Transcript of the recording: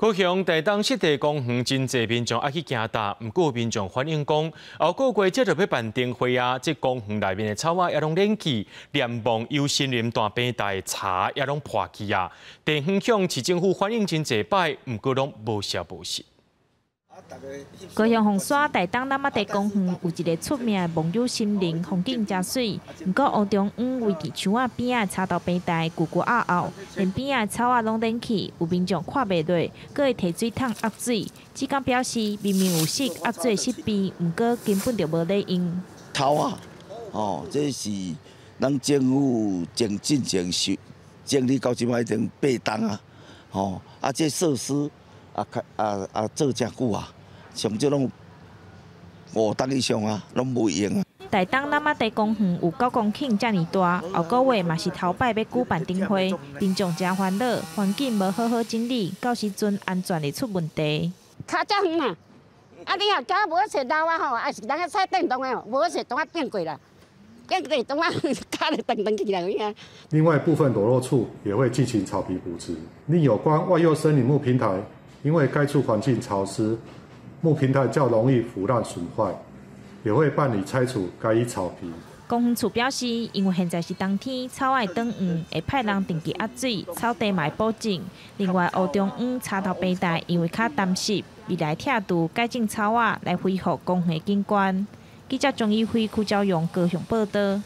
高雄大东湿地公园真济民众爱去行大，不过民众反映讲，后个月接着要办灯会啊，即公园内面的草啊也拢冷气，连望有森林大平台茶也拢破去啊。地方向市政府反映真济摆，不过拢无消无息。高雄红山大东南马地公园有一个出名的梦游森林，风景真水。不过乌中央位伫树仔边仔茶道平台，咕咕嗷嗷，连边仔草啊拢冷起，有民众看袂落，搁会提水桶压水。只讲表示明明有湿压水湿边，不过根本就无咧用。草啊，哦，这是咱政府正进行修整理到即摆已经八档啊，哦，啊这设施啊啊啊做真久啊。上少拢五档以上啊，拢无用啊。大东南马地公园有九公顷遮尔大，后个月嘛是头摆要举办灯会，民众真烦恼，环境无好好整理，到时阵安全会出问题。卡遮远嘛，啊你啊假无找老啊吼，啊是人个踩电动的哦，无找动啊变过啦，变过动啊，卡咧等等起来有影。另外部分裸露处也会进行草皮补植。另有关外右森林木平台，因为该处环境潮湿。木平台较容易腐烂损坏，也会办理拆除该一草皮。公园处表示，因为现在是冬天，草爱长黄，会派人定期压水，草地卖保证。另外，乌中央插头平台因为较湿湿，未来拆除改进草啊，来恢复公园景观。记者钟义辉、邱昭勇高雄报道。